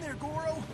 there! Goro!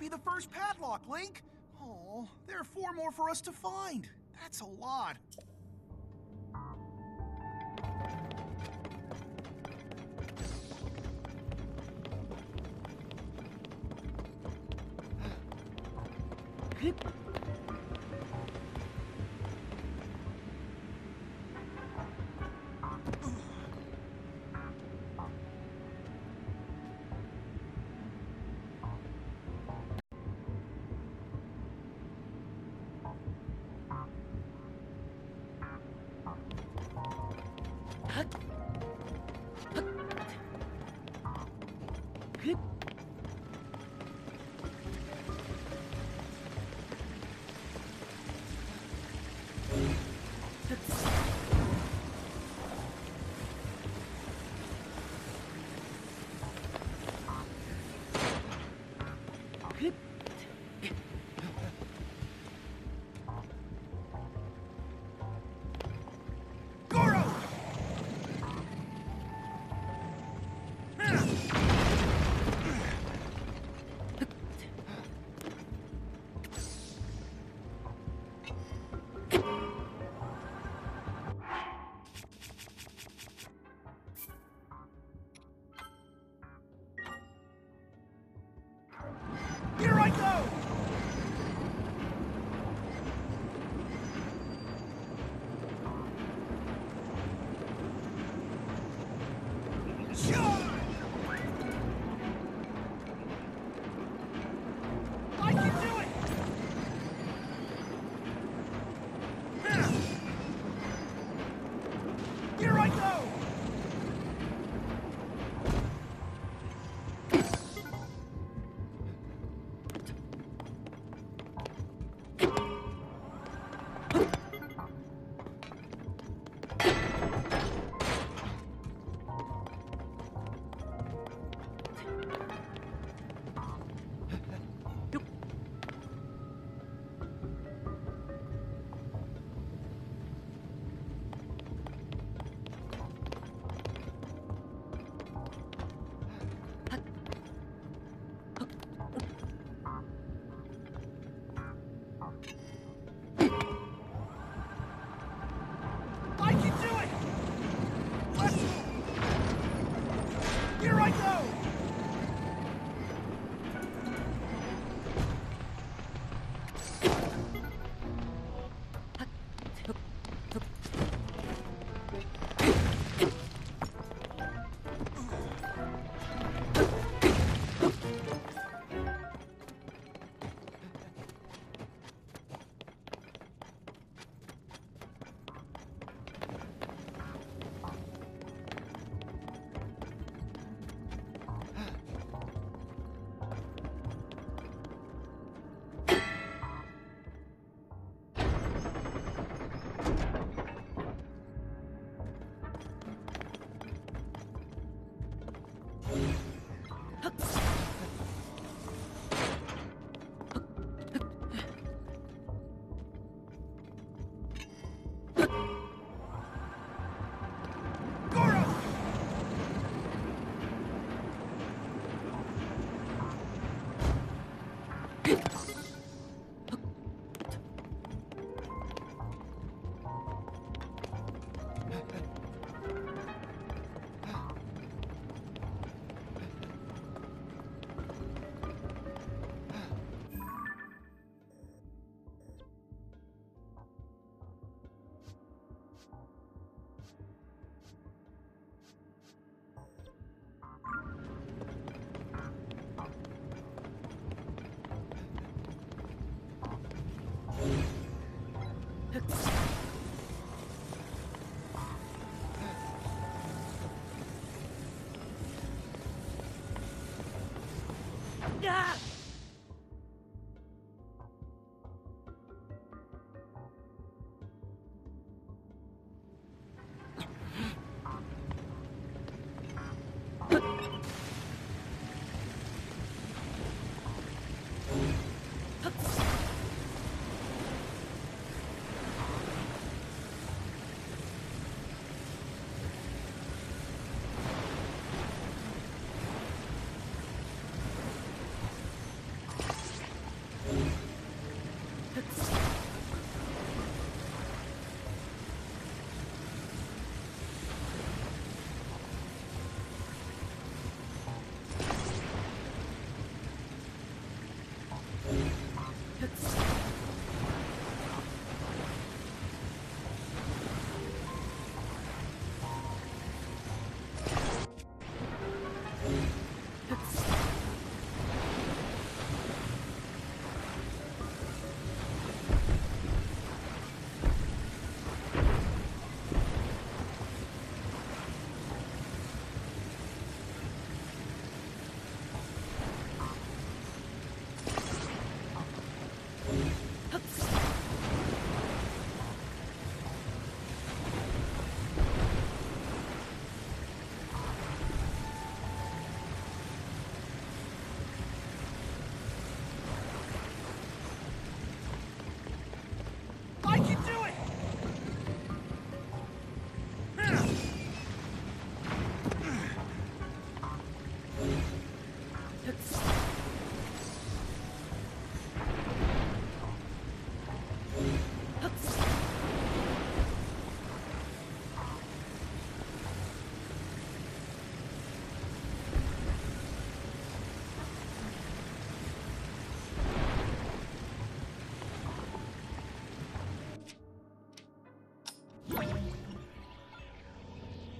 Be the first padlock, Link! Oh, there are four more for us to find. That's a lot.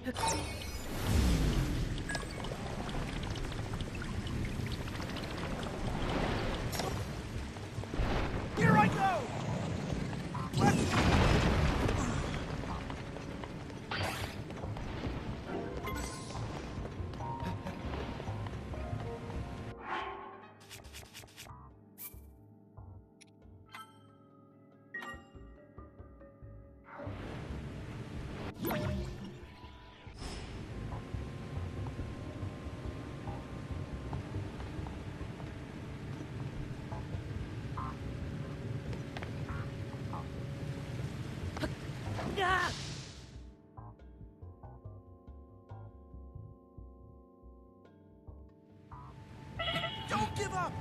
Okay. Don't give up!